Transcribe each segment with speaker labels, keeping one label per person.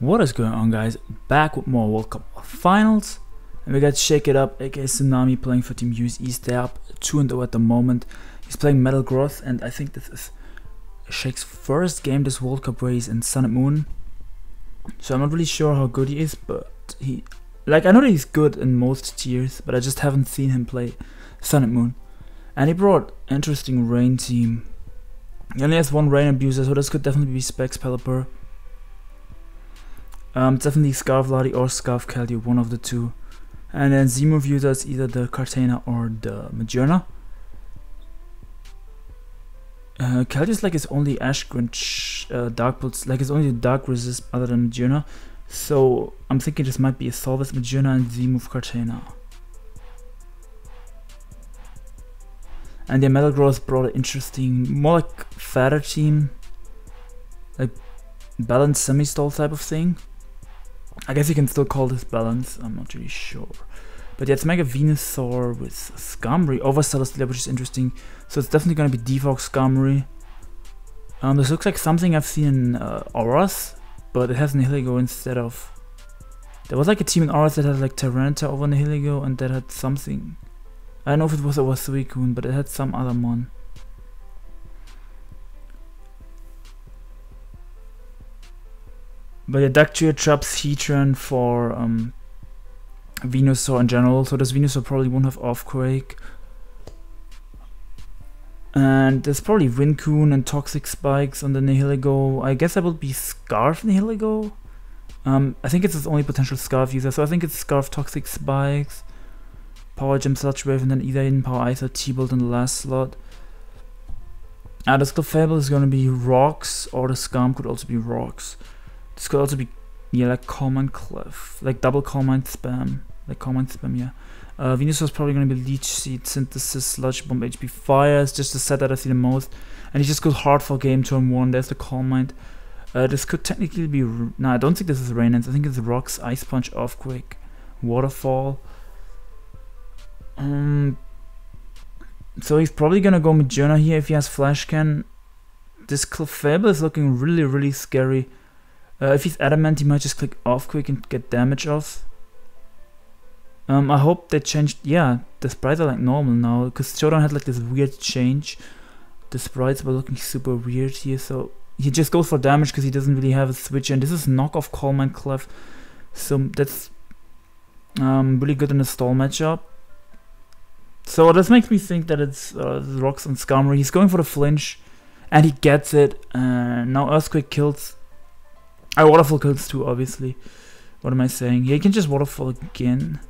Speaker 1: What is going on guys? Back with more World Cup finals. And we got Shake It Up aka Tsunami playing for Team USA. They're up 2-0 at the moment. He's playing Metal Gross and I think this is Shake's first game this World Cup where he's in Sun and Moon. So I'm not really sure how good he is, but he like I know that he's good in most tiers, but I just haven't seen him play Sun and Moon. And he brought interesting rain team. He only has one rain abuser, so this could definitely be Specs Pelipper. Um, definitely Scarf Lottie or Scarf Keldeo, one of the two. And then Z move users either the Kartana or the Magearna. Uh, is like his only Ash Grinch uh, Dark Pulse, like his only Dark Resist other than Magearna. So I'm thinking this might be a Solvis Magearna and Z move Kartana. And the Metal Gross brought an interesting, more like fatter team, like balanced semi-stall type of thing. I guess you can still call this balance, I'm not really sure. But yeah, it's Mega Venusaur with Skarmory, over Celesteela, which is interesting. So it's definitely going to be default Skarmory. Um, this looks like something I've seen in uh, ORAS, but it has Nihilego instead of... There was like a team in ORAS that had like Tyranitar over Nihilego and that had something. I don't know if it was over Suicune, but it had some other mon. But yeah, Dugtrio traps Heatran for um, Venusaur in general, so this Venusaur probably won't have Earthquake. And there's probably Wincoon and Toxic Spikes on the Nihilego. I guess I will be Scarf Nihilego. Um, I think it's its only potential Scarf user, so I think it's Scarf Toxic Spikes, Power Gem Sludge Wave, and then either in Power Ice or T-Bolt in the last slot. Uh, the Clefable is going to be Rocks, or the Skarm could also be Rocks. This could also be, yeah, like Calm Mind Clef, like double Calm Mind Spam, like Calm Mind Spam, yeah. Uh, Venus was probably going to be Leech Seed, Synthesis, Sludge Bomb, HP Fire. It's just the set that I see the most. And he just goes hard for game turn 1. There's the Calm Mind. Uh, this could technically be... No, I don't think this is Rain I think it's Rocks, Ice Punch, Earthquake, Waterfall. Um, so he's probably going to go Magearna here if he has Flash Cannon. This Clefable is looking really, really scary. Uh, if he's adamant, he might just click off quick and get damage off. Um, I hope they changed. Yeah, the sprites are like normal now because Showdown had like this weird change. The sprites were looking super weird here, so he just goes for damage because he doesn't really have a switch. And this is knockoff Calm Mind Clef, so that's um, really good in a stall matchup. So this makes me think that it's uh, Rocks and Skarmory. He's going for the flinch, and he gets it. Uh, now Earthquake kills I waterfall kills too, obviously. What am I saying? Yeah, you can just waterfall again.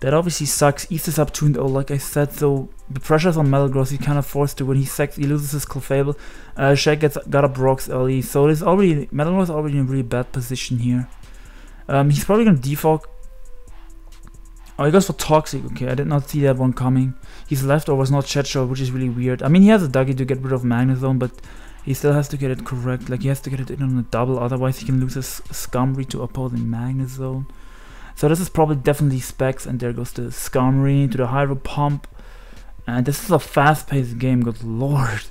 Speaker 1: That obviously sucks. East is up 2 0, like I said, so the pressure's on Metal Gross. He's kind of forced to. When he sacks, he loses his Clefable. Uh, Shaq gets got up rocks early, so there's already Metal Gross already in a really bad position here. Um, he's probably gonna default. Oh, he goes for Toxic. Okay, I did not see that one coming. His leftovers not Chetro, which is really weird. I mean, he has a Dougie to get rid of Magnezone, but he still has to get it correct, like he has to get it in on a double, otherwise he can lose his Skarmory to opposing Magnezone. So this is probably definitely specs, and there goes the Skarmory to the Hydro Pump. And this is a fast-paced game, good lord.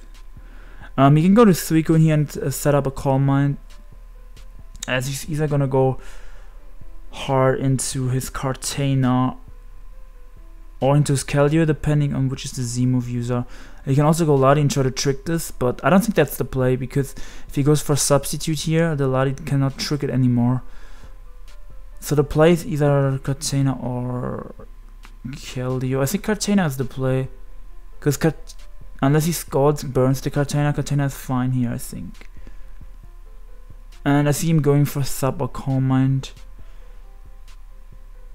Speaker 1: Um, you can go to Suicune here and uh, set up a Calm Mind. As he's either gonna go hard into his Kartana or into Keldeo, depending on which is the Z move user. You can also go Lottie and try to trick this, but I don't think that's the play because if he goes for substitute here, the Lottie cannot trick it anymore. So the play is either Kartana or Keldeo. I think Kartana is the play. Because unless he scalds, burns the Kartana, Kartana is fine here, I think. And I see him going for sub or calm mind.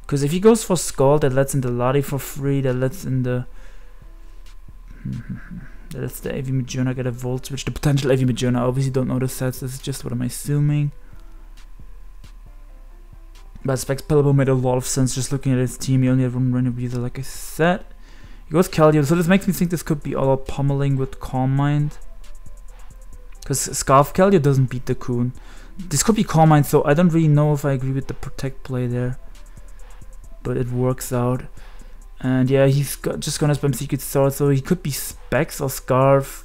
Speaker 1: Because if he goes for Scald, that lets in the Lottie for free, that lets in the That's the AV Magearna get a Volt Switch. The potential AV Magearna, obviously don't know the sets, this is just what I'm assuming. But Specs Pelipper made a lot of sense just looking at his team. He only had one random breather, like I said. He goes Keldeo, so this makes me think this could be all pummeling with Calm Mind. Because Scarf Keldeo doesn't beat the Coon. This could be Calm Mind, so I don't really know if I agree with the Protect play there. But it works out. And yeah, he's got, just gonna spam Secret Sword, so he could be Specs or Scarf.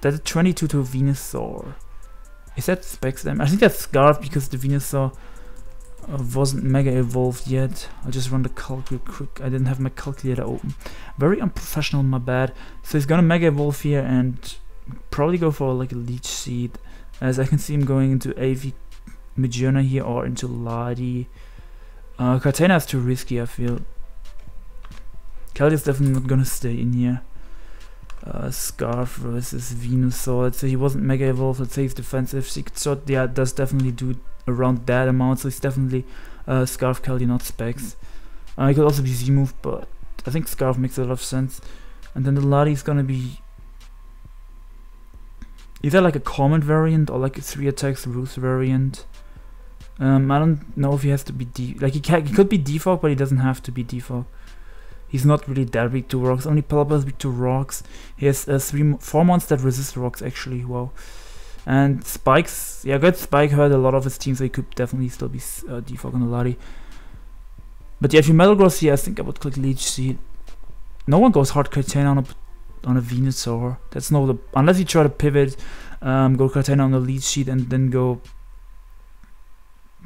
Speaker 1: That's a 22 to Venusaur. Is that Specs them? I think that's Scarf because the Venusaur uh, wasn't mega evolved yet. I'll just run the calc real quick. I didn't have my calculator open. Very unprofessional, my bad. So he's gonna mega evolve here and probably go for like a leech seed. As I can see him going into AV Magearna here or into Ladi. Uh, Kartana is too risky, I feel. Is definitely not gonna stay in here. Uh, Scarf versus Venusaur. Say he wasn't Mega Evolved, let's say he's defensive. Secret Sword, yeah, does definitely do around that amount, so he's definitely uh, Scarf Kelly, not Specs. Uh, he could also be Z move, but I think Scarf makes a lot of sense. And then the Ladi is gonna be either like a common variant or like a three attacks Ruth variant. Um, I don't know if he has to be de like he can he could be defog, but he doesn't have to be defog. He's not really that weak to rocks. Only Pelipper is weak to rocks. He has uh, three, four monsters that resist rocks actually. Wow. And spikes, yeah, good spike hurt a lot of his team, so he could definitely still be uh, defog on the Ladi. But yeah, if you Metal Gross here, I think I would click Leech Seed. No one goes hard Kartana on a on a Venusaur. That's not the unless you try to pivot, um, go Kartana on the Leech Seed and then go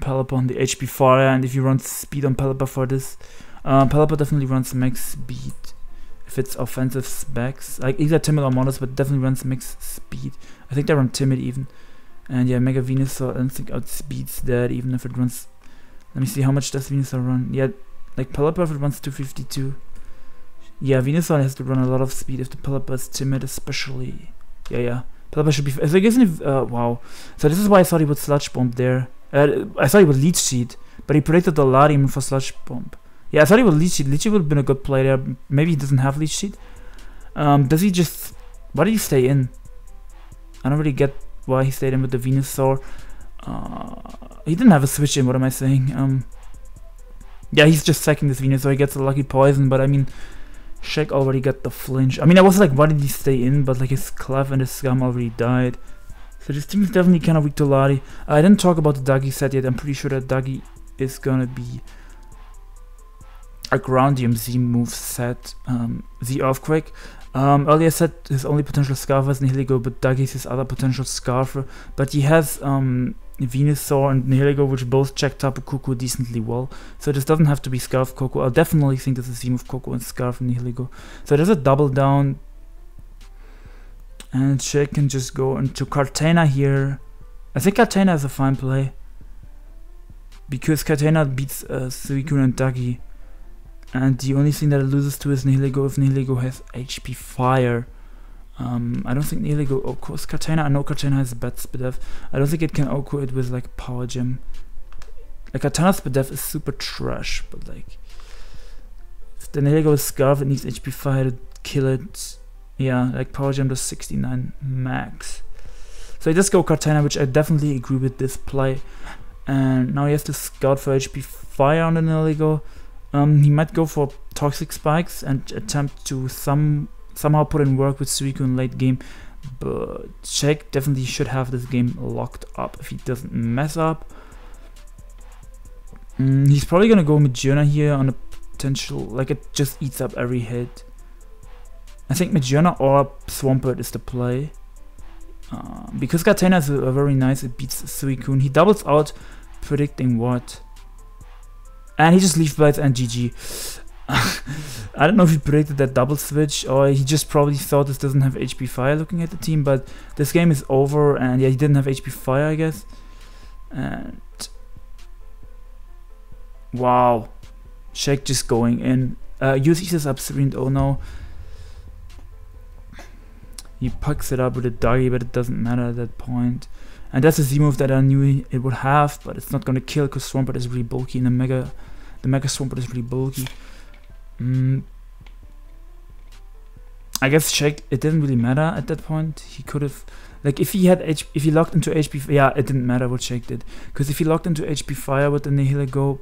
Speaker 1: Pelipper on the HP Fire, and if you run speed on Pelipper for this, um, Pelipper definitely runs max speed if it's offensive specs. Like either Timid or Modest, but definitely runs max speed. I think they run Timid even. And yeah, Mega Venusaur I don't think outspeeds that even if it runs. Let me see how much does Venusaur run. Yeah, like Pelipper if it runs 252. Yeah, Venusaur has to run a lot of speed if the Pelipper is timid, especially. Yeah, yeah. Pelipper should be. So I guess if, uh, wow. So this is why I thought he would Sludge Bomb there. Uh, I thought he would Leech Seed, but he predicted the Larium for Sludge Bomb. Yeah, I thought he would Leech Seed. Leech Seed would have been a good play there. Maybe he doesn't have Leech Seed. Um, does he just... Why did he stay in? I don't really get why he stayed in with the Venusaur. Uh, he didn't have a switch in, what am I saying? Um, yeah, he's just sacking this Venusaur. He gets a lucky poison, but I mean... Shake already got the flinch. I mean, I was like, why did he stay in? But like his Clef and his Skarm already died. So this team is definitely kind of weak to Ladi. I didn't talk about the Dougie set yet. I'm pretty sure that Dougie is gonna be a Groundium Z move set, um, the Earthquake. Um, earlier said his only potential Scarfer is Nihilego, but Dougie's his other potential Scarfer. But he has um, Venusaur and Nihilego, which both check Tapu Koko decently well. So this doesn't have to be Scarf Koko. I definitely think this is Z move Koko and Scarf Nihilego. So there's a double down and she can just go into Kartana here. I think Kartana is a fine play. Because Kartana beats uh, Suicune and Dougie. And the only thing that it loses to is Nihilego if Nihilego has HP Fire. Um, I don't think Nihilego OHKOs Kartana. I know Kartana has bad Spadef. I don't think it can OHKO it with like Power Gem. Like Kartana's Spadef is super trash, but like... If the Nihilego is Scarf, it needs HP Fire to kill it. Yeah, like Power Gem does 69 max. So I just go Kartana, which I definitely agree with this play. And now he has to scout for HP Fire on the Nihilego. Um, he might go for Toxic Spikes and attempt to some somehow put in work with Suicune late game. But Shake definitely should have this game locked up if he doesn't mess up. Mm, he's probably gonna go Magearna here on a potential, like it just eats up every hit. I think Magearna or Swampert is the play. Uh, because Kartana is a, a, very nice, it beats Suicune. He doubles out predicting what? And he just Leaf Blades and GG. I don't know if he predicted that double switch or he just probably thought this doesn't have HP fire looking at the team, but this game is over and yeah, he didn't have HP fire, I guess. And wow, Shake just going in. Uh, UC is up 3 oh no. He pucks it up with a Dougie, but it doesn't matter at that point. And that's a Z move that I knew it would have, but it's not gonna kill because Swampert is really bulky in the Mega the Mega Swampert is really bulky. Mm. I guess Shake it didn't really matter at that point. He could have like if he had H if he locked into HP yeah, it didn't matter what Shake did. Because if he locked into HP fire with the Nihilego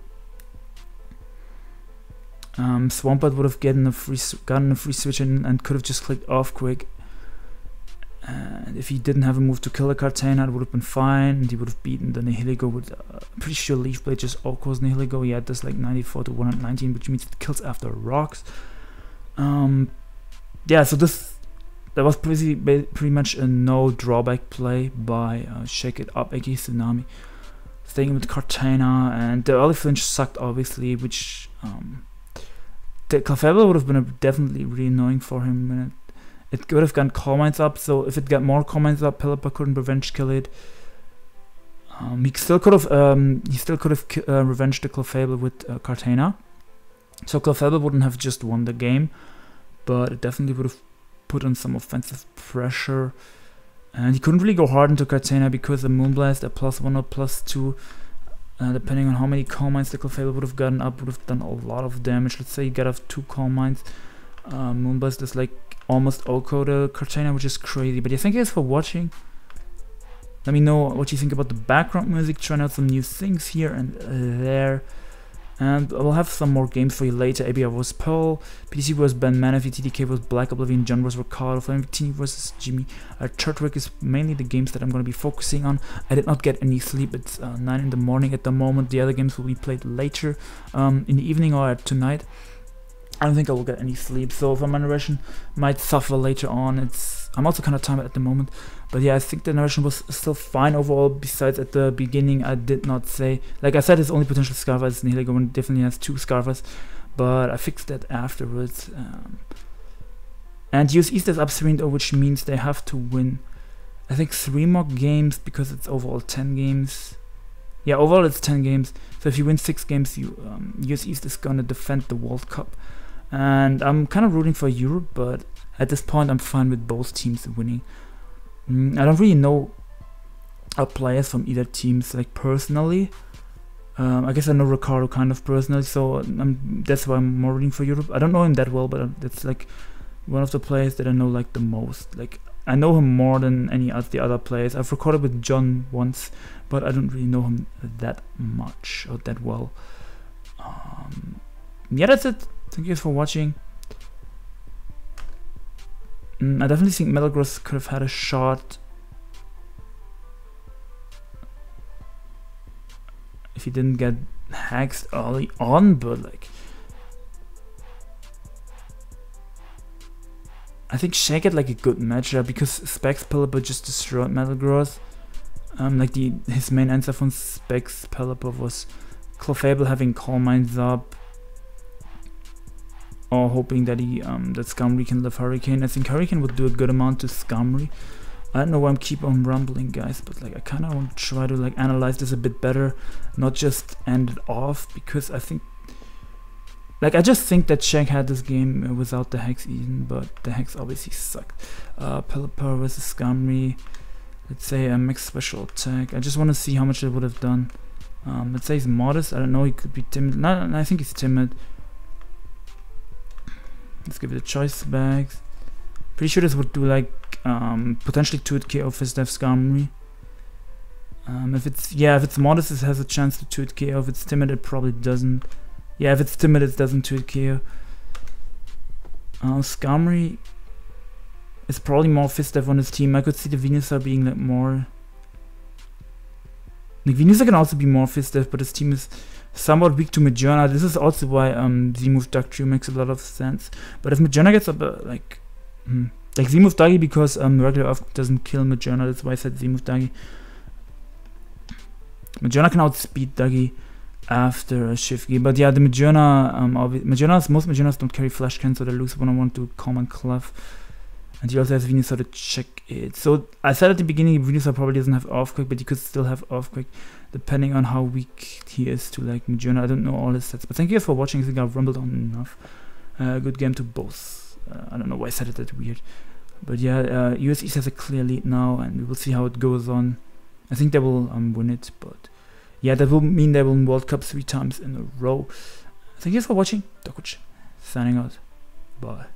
Speaker 1: um, Swampert would have gotten a free gotten a free switch and, and could have just clicked off quick and if he didn't have a move to kill a Kartana, it would have been fine, and he would have beaten the Nihilego with, uh, pretty sure Leaf Blade just all-cause Nihilego, yeah, does like 94 to 119, which means it kills after rocks. Um, yeah, so this, that was pretty pretty much a no drawback play by uh, Shake It Up Eki Tsunami. Staying with Kartana and the early flinch sucked obviously, which um, the Clefable would have been definitely really annoying for him. It, would have gotten Calm Minds up, so if it got more Calm Minds up, Pelipper couldn't revenge kill it. Um, he still could have um, he still could have uh, revenged the Clefable with uh. So Clefable wouldn't have just won the game, but it definitely would have put on some offensive pressure. And he couldn't really go hard into Kartana because the Moonblast at plus one or plus two, uh, depending on how many Calm Minds the Clefable would have gotten up, would have done a lot of damage. Let's say he got off two Calm Minds. Uh, Moonblast is like almost OHKO to Kartana, which is crazy. But yeah, thank you guys for watching. Let me know what you think about the background music, trying out some new things here and there. And we'll have some more games for you later. ABR was Pearl, PTC was Ben Manaphy, TDK was Black Oblivion, John was Ricardo, Flaming versus Jimmy. Uh, Churchwick is mainly the games that I'm going to be focusing on. I did not get any sleep. It's uh, 9 in the morning at the moment. The other games will be played later um, in the evening or tonight. I don't think I will get any sleep, so if my narration might suffer later on, it's I'm also kind of tired at the moment. But yeah, I think the narration was still fine overall. Besides, at the beginning, I did not say like I said, his only potential Scarfer is Nihilego definitely has two Scarfers, but I fixed that afterwards. Um, and US East 3 which means they have to win. I think three more games because it's overall 10 games. Yeah, overall it's 10 games. So if you win six games, you um, East is gonna defend the World Cup and I'm kind of rooting for Europe, but at this point I'm fine with both teams winning. Mm, I don't really know our players from either teams like personally. Um, I guess I know Ricardo kind of personally, so I'm, that's why I'm more rooting for Europe. I don't know him that well, but that's like one of the players that I know like the most. Like I know him more than any of the other players. I've recorded with John once, but I don't really know him that much or that well. Um, yeah, that's it. Thank you for watching. Mm, I definitely think Metagross could have had a shot if he didn't get hexed early on, but like I think Shake had like a good matchup because Specs Pelipper just destroyed Metagross. Um, like the his main answer from Specs Pelipper was Clefable having Calm Minds up, or hoping that he um, that Skarmory can live Hurricane. I think Hurricane would do a good amount to Skarmory. I don't know why I'm keep on rumbling guys, but like I kind of want to try to like analyze this a bit better, not just end it off because I think like I just think that Shank had this game without the Hex even, but the Hex obviously sucked. Uh, Pelipper versus Skarmory. Let's say a mixed special attack. I just want to see how much it would have done. Um, let's say he's modest. I don't know. He could be timid. No, I think he's timid. Let's give it a choice bags. Pretty sure this would do like um, potentially 2 hit KO Fist Death. Um, if it's yeah, if it's modest, it has a chance to 2 hit KO. If it's timid, it probably doesn't. Yeah, if it's timid, it doesn't 2 hit KO. Uh, Skarmory is probably more Fist on his team. I could see the Venusaur being like more. Like Venusaur can also be more Fist but his team is somewhat weak to Magearna. This is also why um, Z-move makes a lot of sense. But if Magearna gets up, uh, like, hmm, like Z-move Dougie because um, regular off doesn't kill Magearna, that's why I said Z-move Dougie. Magearna can outspeed Dougie after a Shifty, but yeah, the Magearna, um, Magearna's, most Magearnas don't carry Flash Cannon, so they lose one on one to Calm Mind Clef. And he also has Venusaur to check it. So I said at the beginning Venusaur probably doesn't have Earthquake, but he could still have Earthquake depending on how weak he is to like Magearna. I don't know all his sets. But thank you guys for watching. I think I've rumbled on enough. Uh, good game to both. Uh, I don't know why I said it that weird. But yeah, uh, US East has a clear lead now, and we will see how it goes on. I think they will um, win it, but yeah, that will mean they will win World Cup three times in a row. Thank you for watching. Dokkerich signing out. Bye.